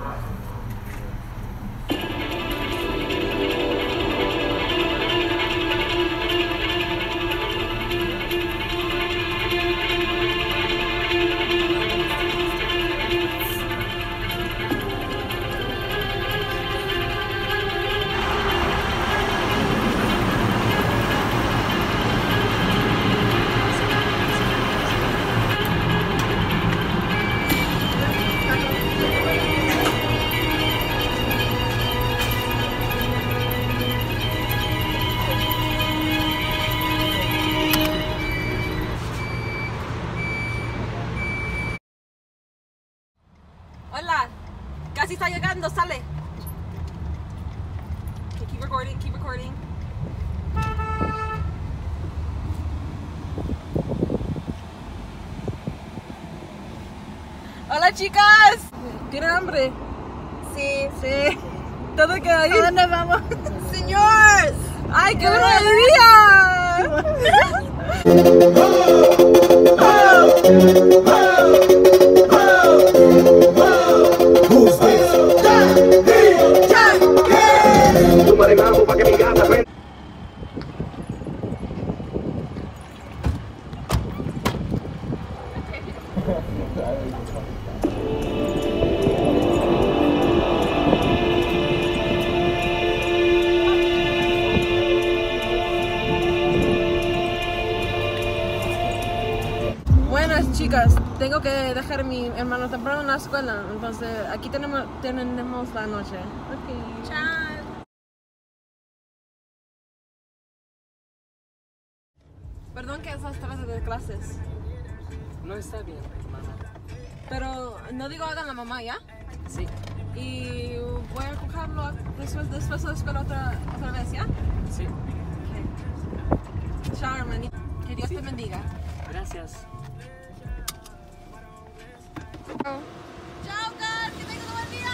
life. Casi está llegando, sale. Okay, keep recording, keep recording. Hola chicas. ¿Tienen hambre? Sí. Sí. ¿Todo queda ahí? ¿A dónde vamos? ¡Señores! ¡Ay, qué buena idea! Buenas chicas, tengo que dejar mi hermano temprano en la escuela, entonces aquí tenemos, tenemos la noche. Ok. Chao. Perdón que esas tardes de clases, No está bien, hermana. pero no digo hagan la mamá, ¿ya? Sí, Y voy a cogerlo después, después de la escuela otra, otra vez, ¿ya? sí. Chao, hermanito. Que Dios te bendiga. Gracias. Chao. Chao. Que tengas un buen día.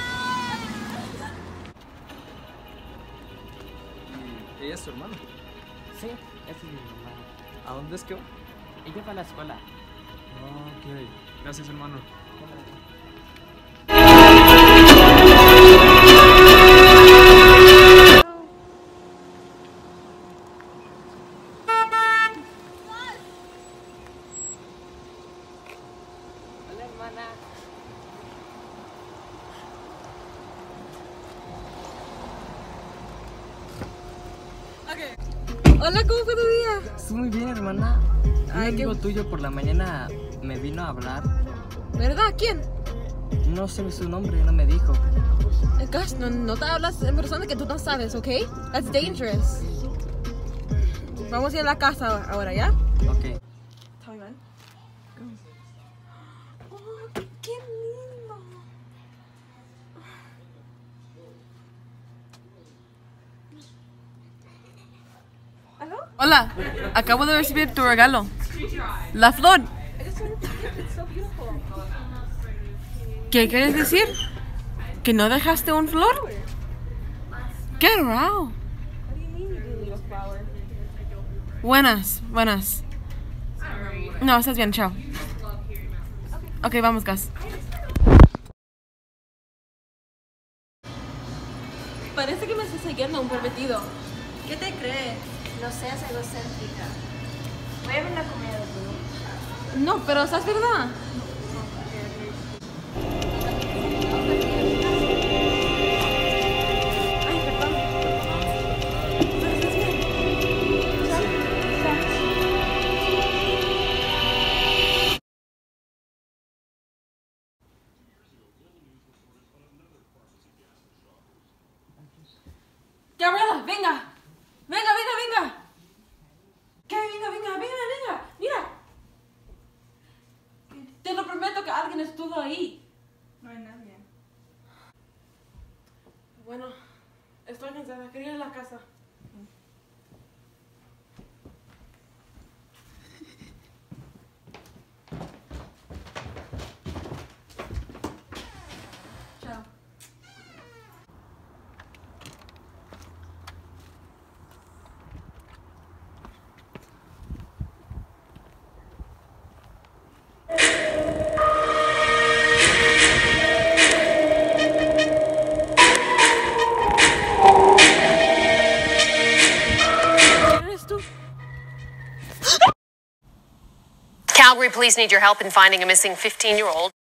¿Ella es tu hermana? Sí, esa es mi hermana. ¿A dónde es que va? Ella va a la escuela. Ok, gracias hermano. Hola, ¿cómo fue tu día? Estoy muy bien, hermana. Ay, qué- tuyo por la mañana me vino a hablar. ¿Verdad? ¿Quién? No sé su nombre, no me dijo. Eh, Gosh, no, no te hablas en persona que tú no sabes, ¿ok? That's dangerous. Vamos a ir a la casa ahora, ¿ya? Ok. Taiwan. Oh, qué lindo. ¿Aló? Hola, acabo de recibir tu regalo. La flor. ¿Qué quieres decir? ¿Que no dejaste un flor? ¡Qué raro! Buenas, buenas. No, estás bien, chao. Ok, vamos, Gas. Parece que me está siguiendo un pervertido. ¿Qué te crees? No seas egocéntrica. Voy a ver la comida No, pero ¿sabes verdad? Estás bien. Chao. Chao. Gabriela, venga. Venga, venga, venga. ¿Qué? Venga, venga, venga, venga. Mira. Te lo prometo que alguien estuvo ahí. No hay nadie. Bueno, estoy cansada. Quería ir a la casa. Calgary police need your help in finding a missing 15 year old.